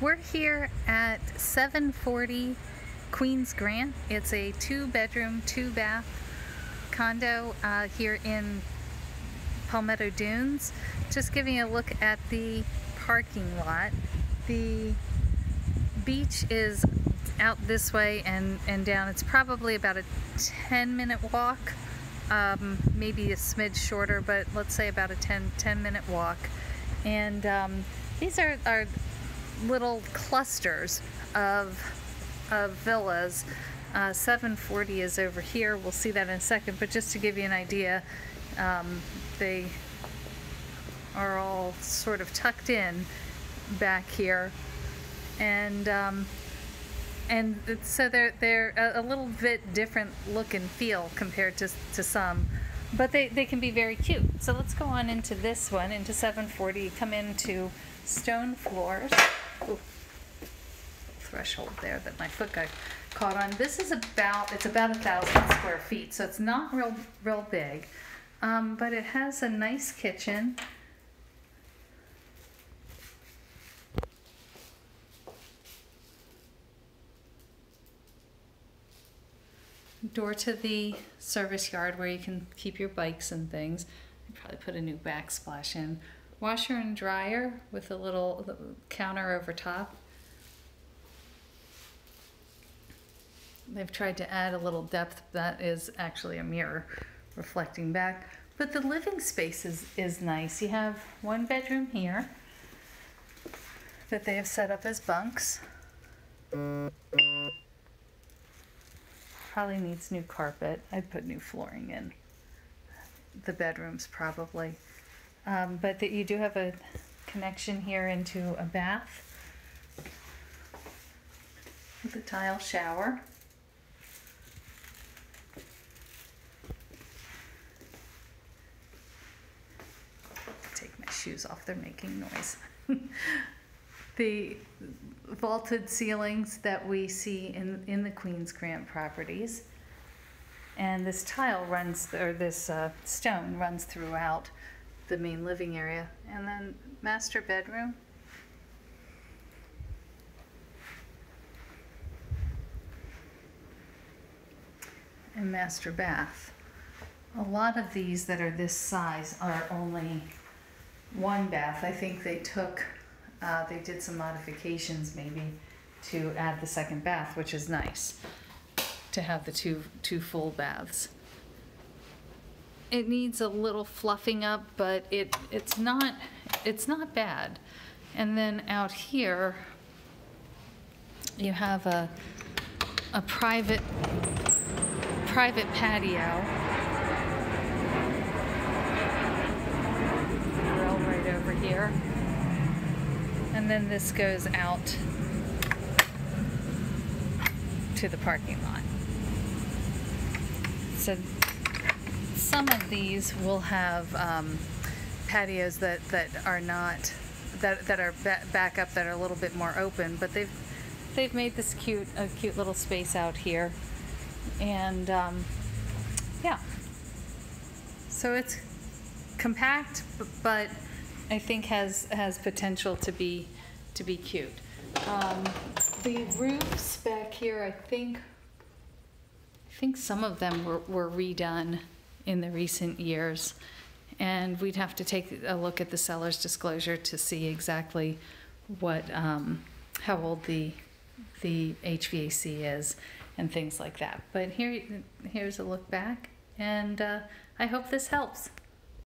We're here at 740 Queens Grant. It's a two bedroom, two bath condo uh, here in Palmetto Dunes. Just giving a look at the parking lot. The beach is out this way and, and down. It's probably about a 10 minute walk, um, maybe a smidge shorter, but let's say about a 10, 10 minute walk. And um, these are, are little clusters of, of villas. Uh, 740 is over here. We'll see that in a second, but just to give you an idea, um, they are all sort of tucked in back here. And um, and so they're they're a, little bit different look and feel compared to to some, but they they can be very cute. So let's go on into this one into 740. Come into stone floors. Threshold there that my foot got caught on. This is about it's about a thousand square feet, so it's not real real big, um, but it has a nice kitchen. door to the service yard where you can keep your bikes and things. I'd probably put a new backsplash in. Washer and dryer with a little counter over top. They've tried to add a little depth. That is actually a mirror reflecting back. But the living space is, is nice. You have one bedroom here that they have set up as bunks. Probably needs new carpet. I'd put new flooring in the bedrooms probably. Um, but that you do have a connection here into a bath with a tile shower. Take my shoes off, they're making noise. the vaulted ceilings that we see in, in the Queens Grant properties. And this tile runs, or this uh, stone runs throughout the main living area. And then master bedroom. And master bath. A lot of these that are this size are only one bath. I think they took, uh, they did some modifications maybe to add the second bath, which is nice to have the two two full baths. It needs a little fluffing up, but it it's not it's not bad. And then out here, you have a a private private patio. Right over here. And then this goes out to the parking lot. So some of these will have um, patios that, that are not that, that are ba- back up that are a little bit more open, but they've they've made this cute a cute little space out here, and um, yeah. So it's compact, but I think has has potential to be to be cute. Um, the roofs back here, I think, I think some of them were, were redone in the recent years. And we'd have to take a look at the seller's disclosure to see exactly what, um, how old the, the HVAC is and things like that. But here, here's a look back, and uh, I hope this helps.